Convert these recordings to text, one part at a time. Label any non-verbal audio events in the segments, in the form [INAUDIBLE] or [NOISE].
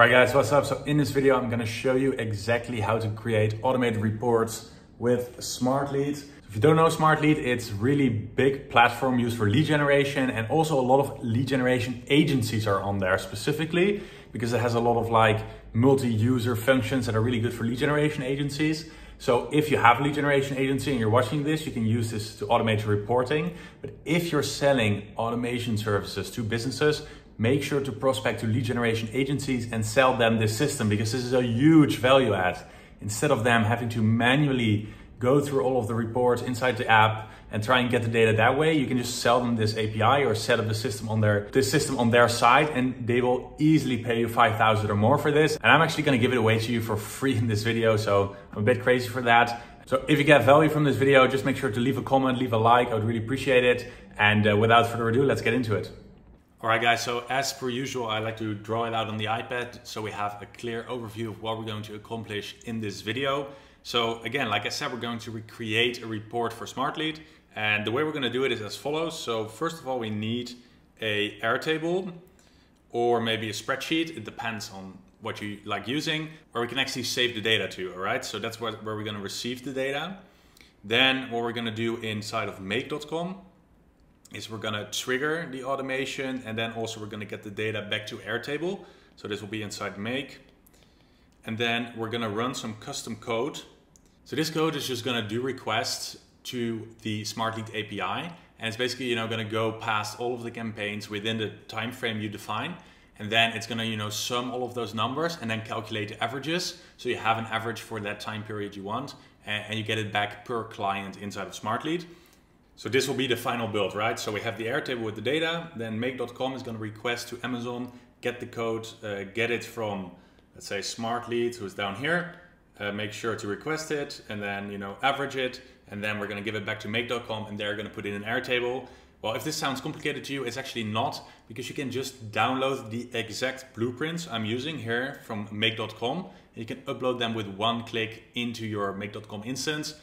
All right guys, what's up? So in this video, I'm gonna show you exactly how to create automated reports with SmartLead. If you don't know SmartLead, it's really big platform used for lead generation and also a lot of lead generation agencies are on there specifically because it has a lot of like multi-user functions that are really good for lead generation agencies. So if you have a lead generation agency and you're watching this, you can use this to automate your reporting. But if you're selling automation services to businesses, make sure to prospect to lead generation agencies and sell them this system because this is a huge value add. Instead of them having to manually go through all of the reports inside the app and try and get the data that way, you can just sell them this API or set up the system on their this system on their side and they will easily pay you 5,000 or more for this. And I'm actually going to give it away to you for free in this video, so I'm a bit crazy for that. So if you get value from this video, just make sure to leave a comment, leave a like. I would really appreciate it. And uh, without further ado, let's get into it. All right, guys, so as per usual, I like to draw it out on the iPad so we have a clear overview of what we're going to accomplish in this video. So again, like I said, we're going to recreate a report for SmartLead. And the way we're going to do it is as follows. So first of all, we need a Airtable or maybe a spreadsheet. It depends on what you like using, where we can actually save the data to, all right? So that's where, where we're going to receive the data. Then what we're going to do inside of make.com is we're gonna trigger the automation and then also we're gonna get the data back to Airtable. So this will be inside make. And then we're gonna run some custom code. So this code is just gonna do requests to the SmartLead API. And it's basically, you know, gonna go past all of the campaigns within the time frame you define. And then it's gonna, you know, sum all of those numbers and then calculate the averages. So you have an average for that time period you want and you get it back per client inside of SmartLead. So this will be the final build, right? So we have the Airtable with the data, then make.com is going to request to Amazon, get the code, uh, get it from, let's say, SmartLead, who's down here, uh, make sure to request it, and then, you know, average it, and then we're going to give it back to make.com, and they're going to put in an Airtable. Well, if this sounds complicated to you, it's actually not, because you can just download the exact blueprints I'm using here from make.com. You can upload them with one click into your make.com instance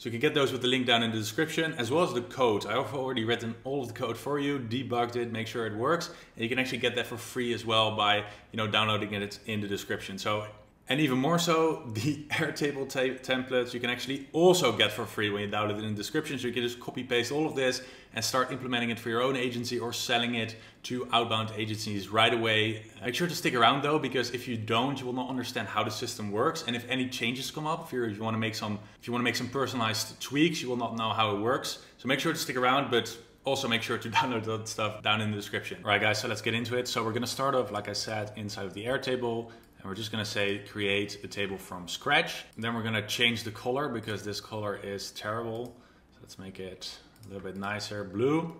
so you can get those with the link down in the description, as well as the code. I've already written all of the code for you, debugged it, make sure it works, and you can actually get that for free as well by you know downloading it in the description. So and even more so, [LAUGHS] the Airtable templates you can actually also get for free when you download it in the description. So you can just copy paste all of this and start implementing it for your own agency or selling it to outbound agencies right away. Make sure to stick around though, because if you don't, you will not understand how the system works. And if any changes come up, if, if you want to make some, if you want to make some personalized tweaks, you will not know how it works. So make sure to stick around, but also make sure to [LAUGHS] download that stuff down in the description. All right guys, so let's get into it. So we're gonna start off, like I said, inside of the Airtable. And we're just gonna say create a table from scratch. And then we're gonna change the color because this color is terrible. So let's make it a little bit nicer, blue.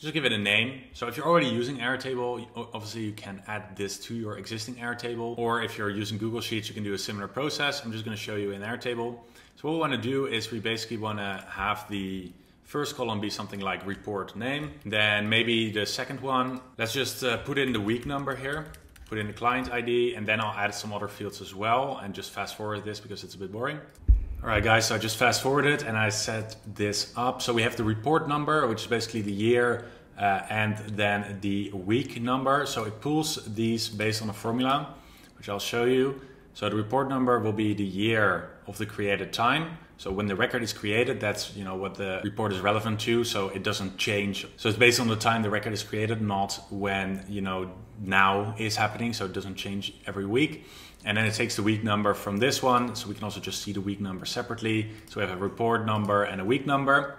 Just give it a name. So if you're already using Airtable, obviously you can add this to your existing Airtable. Or if you're using Google Sheets, you can do a similar process. I'm just gonna show you in Airtable. So what we wanna do is we basically wanna have the first column be something like report name. Then maybe the second one, let's just uh, put in the week number here put in the client ID, and then I'll add some other fields as well and just fast forward this because it's a bit boring. All right, guys, so I just fast forwarded and I set this up. So we have the report number, which is basically the year, uh, and then the week number. So it pulls these based on a formula, which I'll show you. So the report number will be the year of the created time. So when the record is created, that's you know what the report is relevant to. So it doesn't change. So it's based on the time the record is created, not when you know now is happening. So it doesn't change every week. And then it takes the week number from this one. So we can also just see the week number separately. So we have a report number and a week number.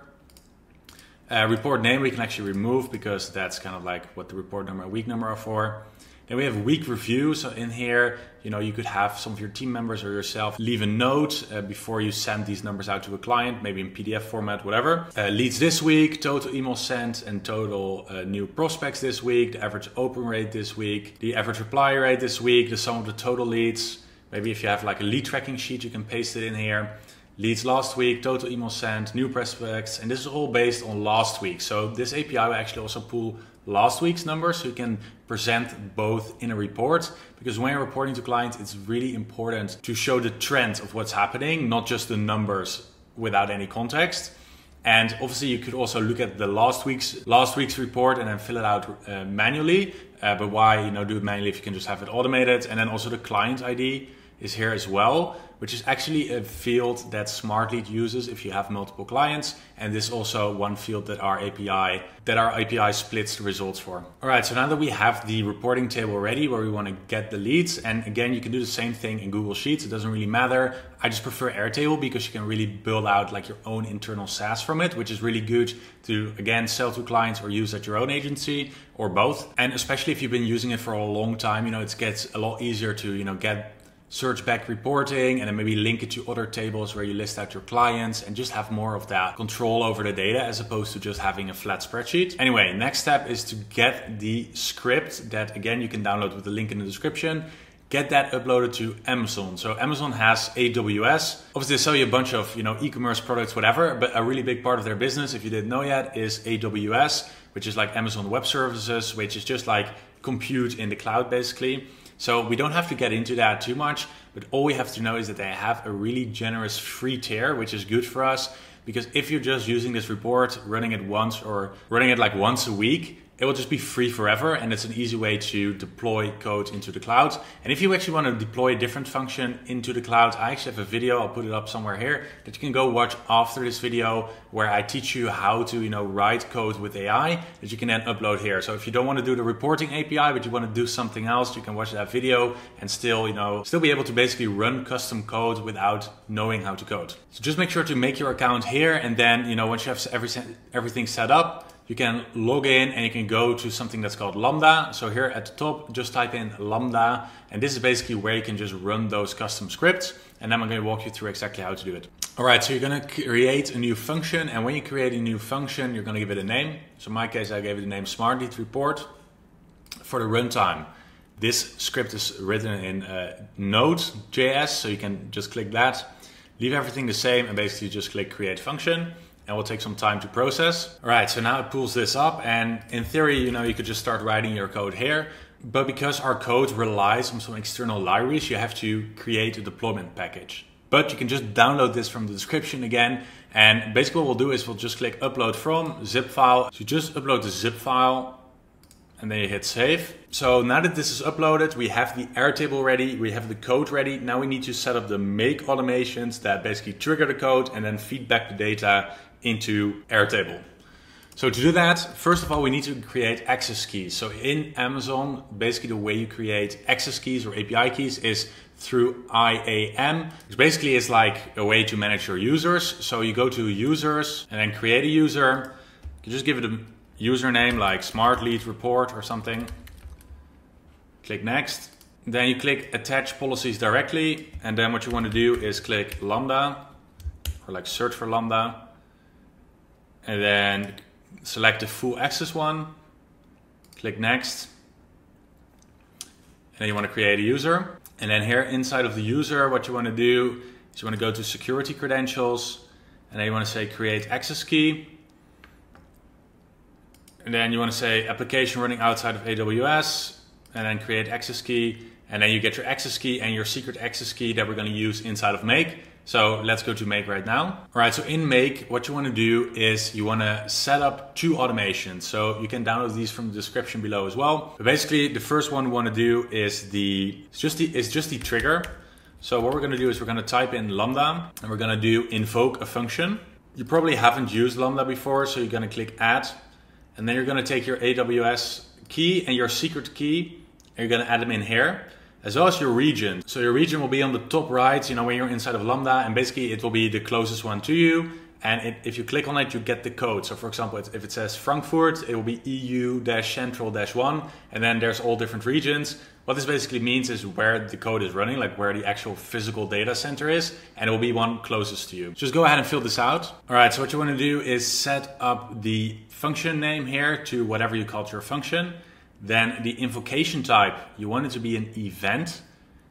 Uh, report name we can actually remove because that's kind of like what the report number and week number are for. Then we have week review. So in here, you know, you could have some of your team members or yourself leave a note uh, before you send these numbers out to a client, maybe in PDF format, whatever. Uh, leads this week, total email sent and total uh, new prospects this week, the average open rate this week, the average reply rate this week, the sum of the total leads. Maybe if you have like a lead tracking sheet, you can paste it in here leads last week, total email sent, new prospects, and this is all based on last week. So this API will actually also pull last week's numbers so you can present both in a report because when you're reporting to clients, it's really important to show the trend of what's happening, not just the numbers without any context. And obviously, you could also look at the last week's last week's report and then fill it out uh, manually. Uh, but why you know do it manually if you can just have it automated? And then also the client ID is here as well which is actually a field that Smartlead uses if you have multiple clients. And this is also one field that our API that our API splits the results for. All right, so now that we have the reporting table ready where we want to get the leads, and again, you can do the same thing in Google Sheets. It doesn't really matter. I just prefer Airtable because you can really build out like your own internal SaaS from it, which is really good to again sell to clients or use at your own agency or both. And especially if you've been using it for a long time, you know, it gets a lot easier to, you know, get search back reporting and then maybe link it to other tables where you list out your clients and just have more of that control over the data as opposed to just having a flat spreadsheet. Anyway, next step is to get the script that again you can download with the link in the description. Get that uploaded to Amazon. So Amazon has AWS. Obviously, they sell you a bunch of you know e-commerce products, whatever. But a really big part of their business, if you didn't know yet, is AWS, which is like Amazon Web Services, which is just like compute in the cloud, basically. So we don't have to get into that too much, but all we have to know is that they have a really generous free tier, which is good for us because if you're just using this report, running it once or running it like once a week, it will just be free forever and it's an easy way to deploy code into the cloud. And if you actually want to deploy a different function into the cloud, I actually have a video, I'll put it up somewhere here, that you can go watch after this video where I teach you how to, you know, write code with AI that you can then upload here. So if you don't want to do the reporting API, but you want to do something else, you can watch that video and still, you know, still be able to basically run custom code without knowing how to code. So just make sure to make your account here and then, you know, once you have every, everything set up, you can log in and you can go to something that's called Lambda. So here at the top, just type in Lambda. And this is basically where you can just run those custom scripts. And then I'm going to walk you through exactly how to do it. All right, so you're going to create a new function. And when you create a new function, you're going to give it a name. So in my case, I gave it the name Smart Lead Report. For the runtime, this script is written in uh, Node.js. So you can just click that, leave everything the same, and basically just click create function and will take some time to process. All right, so now it pulls this up and in theory, you know, you could just start writing your code here. But because our code relies on some external libraries, you have to create a deployment package. But you can just download this from the description again. And basically what we'll do is we'll just click upload from zip file. So just upload the zip file and then you hit save. So now that this is uploaded, we have the Airtable ready, we have the code ready. Now we need to set up the make automations that basically trigger the code and then feedback the data into Airtable. So to do that, first of all, we need to create access keys. So in Amazon, basically the way you create access keys or API keys is through IAM, which basically is like a way to manage your users. So you go to users and then create a user. You can just give it a username like smart lead report or something. Click next. Then you click attach policies directly. And then what you want to do is click Lambda or like search for Lambda and then select the full access one, click next, and then you want to create a user. And then here inside of the user, what you want to do is you want to go to security credentials, and then you want to say create access key. And then you want to say application running outside of AWS, and then create access key. And then you get your access key and your secret access key that we're going to use inside of Make. So let's go to Make right now. All right, so in Make, what you want to do is you want to set up two automations. So you can download these from the description below as well. But basically, the first one we want to do is the it's just the it's just the trigger. So what we're going to do is we're going to type in Lambda and we're going to do invoke a function. You probably haven't used Lambda before, so you're going to click Add, and then you're going to take your AWS key and your secret key, and you're going to add them in here as well as your region. So your region will be on the top right, you know, when you're inside of Lambda, and basically it will be the closest one to you. And it, if you click on it, you get the code. So for example, if it says Frankfurt, it will be EU-central-1, and then there's all different regions. What this basically means is where the code is running, like where the actual physical data center is, and it will be one closest to you. Just go ahead and fill this out. All right, so what you wanna do is set up the function name here to whatever you called your function. Then the invocation type, you want it to be an event,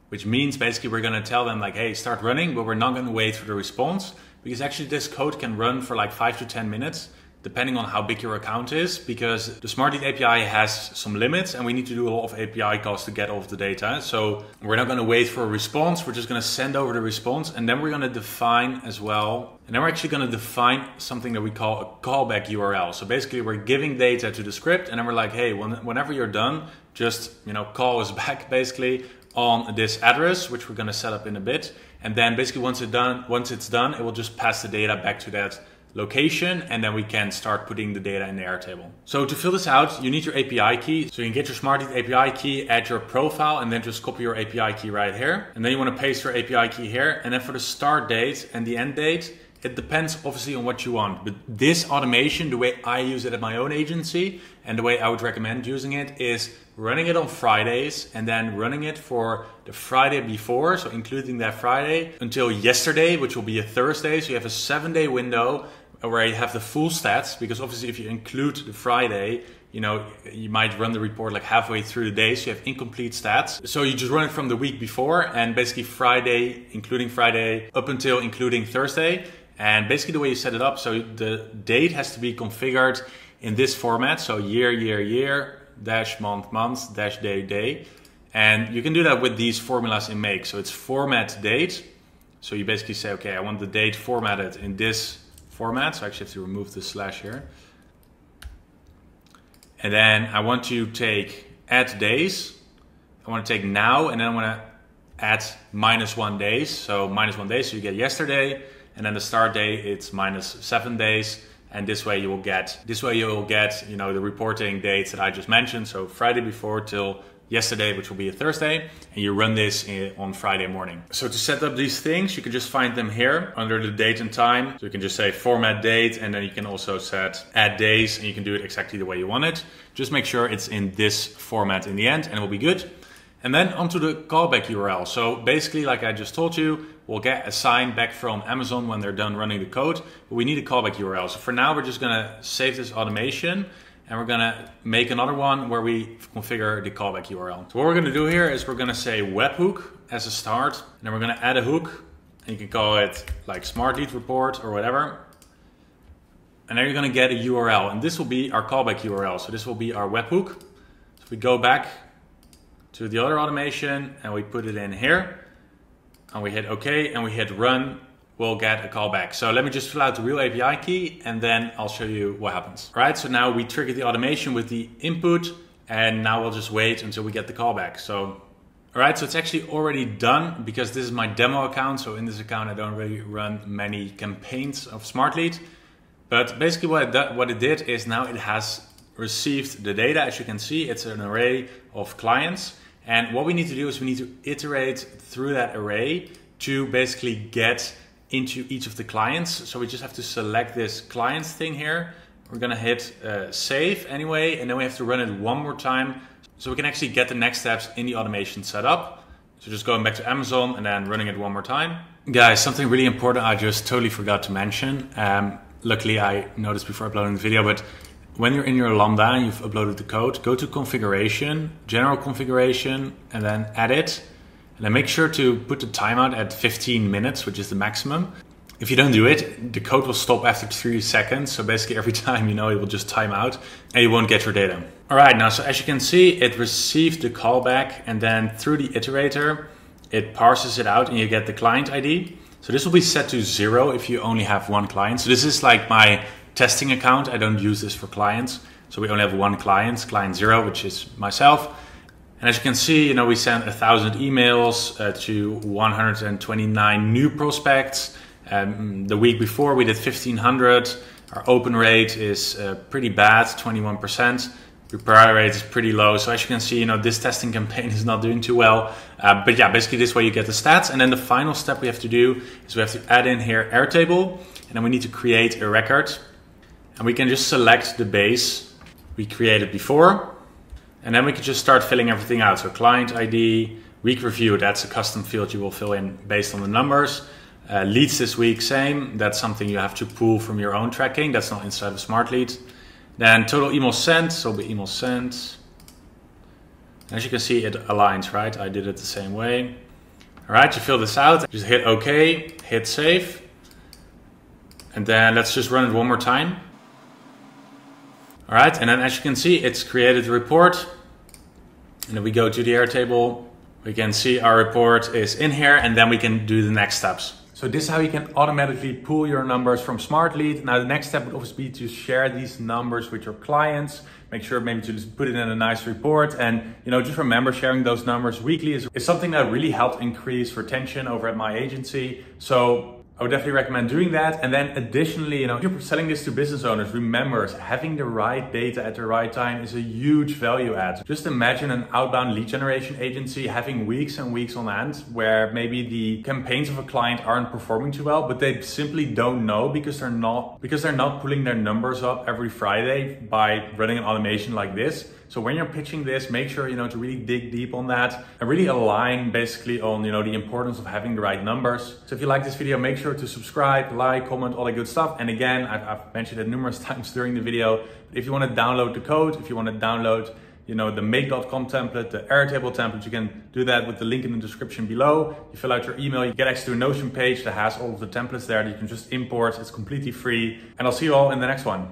which means basically we're going to tell them like, hey, start running, but we're not going to wait for the response because actually this code can run for like five to 10 minutes depending on how big your account is, because the SmartLead API has some limits and we need to do a lot of API calls to get all of the data. So we're not gonna wait for a response, we're just gonna send over the response and then we're gonna define as well, and then we're actually gonna define something that we call a callback URL. So basically we're giving data to the script and then we're like, hey, whenever you're done, just you know call us [LAUGHS] back basically on this address, which we're gonna set up in a bit. And then basically once it's done, once it's done, it will just pass the data back to that location and then we can start putting the data in the Airtable. So to fill this out, you need your API key. So you can get your SmartLead API key, add your profile and then just copy your API key right here. And then you want to paste your API key here. And then for the start date and the end date, it depends obviously on what you want, but this automation, the way I use it at my own agency and the way I would recommend using it is running it on Fridays and then running it for the Friday before, so including that Friday until yesterday, which will be a Thursday. So you have a seven day window where you have the full stats because obviously if you include the Friday, you know, you might run the report like halfway through the day, so you have incomplete stats. So you just run it from the week before and basically Friday, including Friday, up until including Thursday. And basically the way you set it up, so the date has to be configured in this format. So year, year, year, dash month, month, dash day, day. And you can do that with these formulas in Make. So it's format date. So you basically say, okay, I want the date formatted in this format. So I actually have to remove the slash here. And then I want to take add days. I want to take now and then I want to add minus one days. So minus one days, so you get yesterday, and then the start day, it's minus seven days and this way you will get this way you will get you know the reporting dates that I just mentioned. So Friday before till yesterday which will be a Thursday and you run this eh, on Friday morning. So to set up these things you can just find them here under the date and time. So you can just say format date and then you can also set add days and you can do it exactly the way you want it. Just make sure it's in this format in the end and it will be good and then onto the callback URL. So basically, like I just told you, we'll get a sign back from Amazon when they're done running the code, but we need a callback URL. So for now, we're just gonna save this automation and we're gonna make another one where we configure the callback URL. So what we're gonna do here is we're gonna say webhook as a start, and then we're gonna add a hook, and you can call it like smart lead report or whatever. And then you're gonna get a URL, and this will be our callback URL. So this will be our webhook. So we go back to the other automation and we put it in here and we hit OK and we hit run, we'll get a callback. So let me just fill out the real API key and then I'll show you what happens. All right, so now we triggered the automation with the input and now we'll just wait until we get the callback. So, all right, so it's actually already done because this is my demo account. So in this account, I don't really run many campaigns of SmartLead. But basically what it, what it did is now it has received the data. As you can see, it's an array of clients. And what we need to do is we need to iterate through that array to basically get into each of the clients. So we just have to select this clients thing here. We're gonna hit uh, save anyway, and then we have to run it one more time so we can actually get the next steps in the automation set up. So just going back to Amazon and then running it one more time. Guys, something really important I just totally forgot to mention. Um, luckily I noticed before uploading the video, but when you're in your Lambda and you've uploaded the code, go to configuration, general configuration, and then edit. And then make sure to put the timeout at 15 minutes, which is the maximum. If you don't do it, the code will stop after three seconds. So basically every [LAUGHS] time, you know, it will just time out and you won't get your data. All right, now, so as you can see, it received the callback and then through the iterator, it parses it out and you get the client ID. So this will be set to zero if you only have one client. So this is like my testing account. I don't use this for clients. So we only have one client, client zero, which is myself. And as you can see, you know, we sent a thousand emails uh, to 129 new prospects. Um, the week before we did 1500. Our open rate is uh, pretty bad, 21%. Reply rate is pretty low. So as you can see, you know, this testing campaign [LAUGHS] is not doing too well. Uh, but yeah, basically this way you get the stats. And then the final step we have to do is we have to add in here Airtable. And then we need to create a record. And we can just select the base we created before. And then we can just start filling everything out. So client ID, week review, that's a custom field you will fill in based on the numbers. Uh, leads this week, same. That's something you have to pull from your own tracking. That's not inside of SmartLead. Then total email sent, so be email sent. As you can see, it aligns, right? I did it the same way. All right, you fill this out, just hit OK, hit save. And then let's just run it one more time. All right, and then as you can see, it's created a report. And then we go to the Airtable. We can see our report is in here and then we can do the next steps. So this is how you can automatically pull your numbers from Smartlead. Now the next step would obviously be to share these numbers with your clients. Make sure maybe to just put it in a nice report and you know just remember sharing those numbers weekly is, is something that really helped increase retention over at my agency. So I would definitely recommend doing that. And then additionally, you know, if you're selling this to business owners, remember having the right data at the right time is a huge value add. Just imagine an outbound lead generation agency having weeks and weeks on end where maybe the campaigns of a client aren't performing too well, but they simply don't know because they're not because they're not pulling their numbers up every Friday by running an automation like this. So when you're pitching this, make sure, you know, to really dig deep on that and really align basically on, you know, the importance of having the right numbers. So if you like this video, make sure to subscribe, like, comment, all that good stuff. And again, I've, I've mentioned it numerous [LAUGHS] times during the video. If you want to download the code, if you want to download you know, the make.com template, the Airtable template, you can do that with the link in the description below. You fill out your email, you get access to a Notion page that has all of the templates there that you can just import. It's completely free. And I'll see you all in the next one.